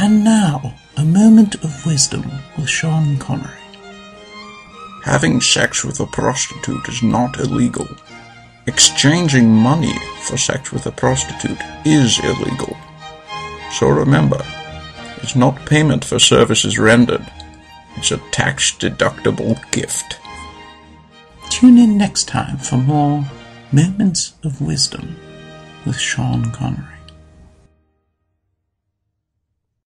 And now, a moment of wisdom with Sean Connery. Having sex with a prostitute is not illegal. Exchanging money for sex with a prostitute is illegal. So remember, it's not payment for services rendered. It's a tax-deductible gift. Tune in next time for more Moments of Wisdom with Sean Connery.